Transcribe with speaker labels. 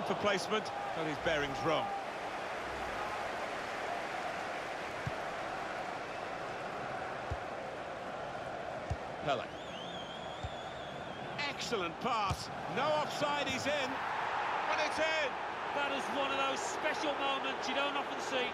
Speaker 1: gone for placement, but his bearings wrong. Pele. Excellent pass. No offside, he's in. And it's in.
Speaker 2: That is one of those special moments you don't often see.